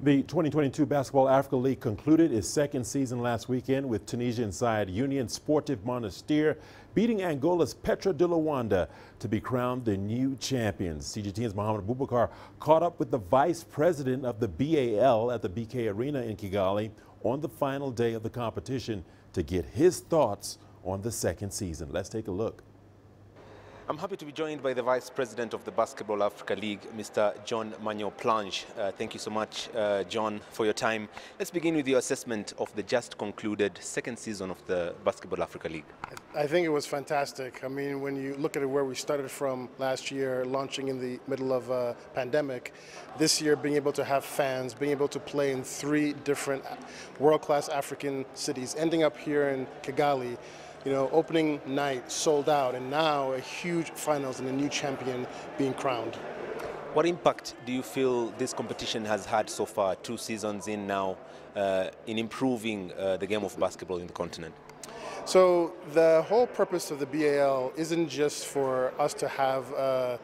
The 2022 Basketball Africa League concluded its second season last weekend with Tunisian side Union Sportive Monastir beating Angola's Petro de Luanda to be crowned the new champions. CGTN's Mohamed Abubakar caught up with the vice president of the BAL at the BK Arena in Kigali on the final day of the competition to get his thoughts on the second season. Let's take a look. I'm happy to be joined by the Vice President of the Basketball Africa League, Mr. John Manyo-Plange. Uh, thank you so much, uh, John, for your time. Let's begin with your assessment of the just concluded second season of the Basketball Africa League. I think it was fantastic. I mean, when you look at where we started from last year, launching in the middle of a pandemic, this year being able to have fans, being able to play in three different world-class African cities, ending up here in Kigali, you know, opening night sold out, and now a huge finals and a new champion being crowned. What impact do you feel this competition has had so far, two seasons in now, uh, in improving uh, the game of basketball in the continent? So the whole purpose of the BAL isn't just for us to have uh,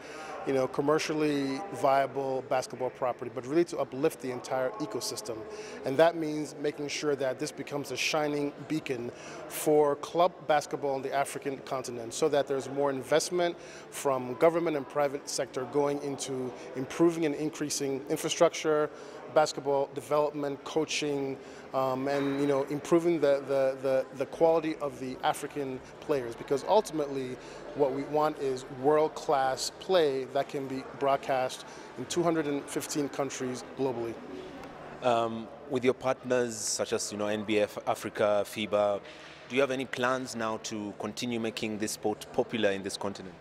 you know, commercially viable basketball property, but really to uplift the entire ecosystem. And that means making sure that this becomes a shining beacon for club basketball on the African continent so that there's more investment from government and private sector going into improving and increasing infrastructure, basketball development, coaching, um, and you know improving the, the, the, the quality of the African players because ultimately what we want is world-class play that can be broadcast in 215 countries globally. Um, with your partners such as you know NBA Africa, FIBA, do you have any plans now to continue making this sport popular in this continent?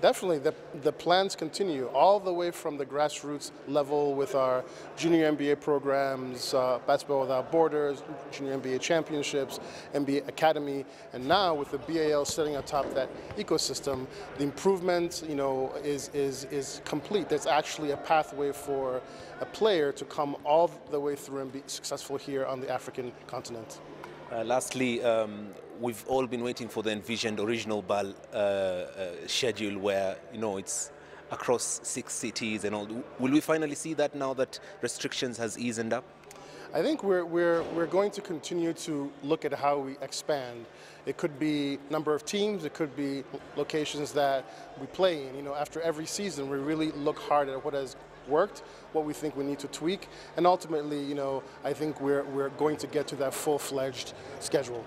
Definitely, the, the plans continue all the way from the grassroots level with our junior NBA programs, uh, Basketball Without Borders, Junior NBA Championships, NBA Academy, and now with the BAL sitting atop that ecosystem, the improvement, you know, is, is, is complete. There's actually a pathway for a player to come all the way through and be successful here on the African continent. Uh, lastly, um, we've all been waiting for the envisioned original BAL uh, uh, schedule where, you know, it's across six cities and all. Will we finally see that now that restrictions has eased up? I think we're, we're, we're going to continue to look at how we expand. It could be number of teams, it could be locations that we play in. You know, after every season, we really look hard at what has worked, what we think we need to tweak, and ultimately, you know, I think we're, we're going to get to that full-fledged schedule.